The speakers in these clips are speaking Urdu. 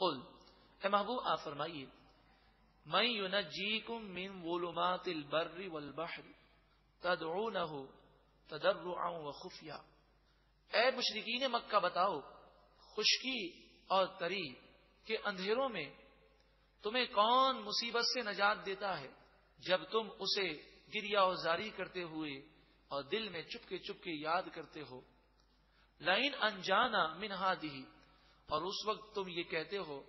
قل، اے محبوب، آپ فرمائیے میں ينجيكم من ظلمات البر والبحر تدعونه تضرعا وخفيا اے مشرقین مکہ، بتاؤ، خشکی اور تری کے اندھیروں میں تمہیں کون مصیبت سے نجات دیتا ہے جب تم اسے گریا زاری کرتے ہوئے اور دل میں چپ کے چپ کے یاد کرتے ہو؟ لائن انجانا منہا دی اور اس وقت تم یہ کہتے ہو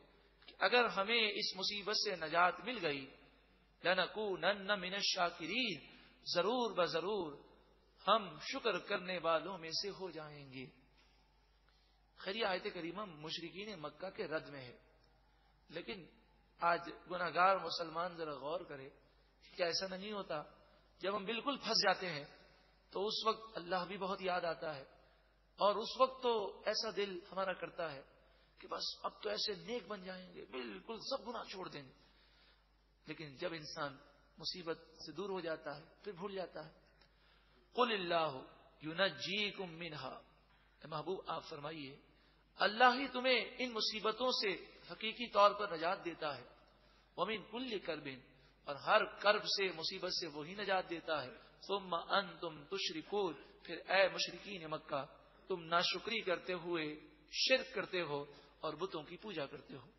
کہ اگر ہمیں اس مصیبت سے نجات مل گئی لنکو نن من شاکرین ضرور ب ضرور ہم شکر کرنے والوں میں سے ہو جائیں گے۔ خری آیت کریمہ مشرقین مکہ کے رد میں ہے۔ لیکن آج گناگار مسلمان ذرا غور کرے کہ ایسا نہیں ہوتا۔ جب ہم بالکل پھنس جاتے ہیں، تو اس وقت اللہ بھی بہت یاد آتا ہے۔ اور اس وقت تو ایسا دل ہمارا کرتا ہے۔ کہ بس اب تو ایسے نیک بن جائیں گے، بالکل سب گنا چھوڑ دیں گے۔ لیکن جب انسان مصیبت سے دور ہو جاتا ہے، پھر بھول جاتا ہے۔ قل اللہ یو جی کم منہا محبوب، آپ فرمائیے، اللہ ہی تمہیں ان مصیبتوں سے حقیقی طور پر نجات دیتا ہے۔ ومین کل کربن اور ہر کرب سے، مصیبت سے وہی نجات دیتا ہے۔ تم ان تم پھر اے مشرقین مکہ، تم ناشکری کرتے ہوئے، شرک کرتے ہو۔ اور بتوں کی پوجا کرتے ہو۔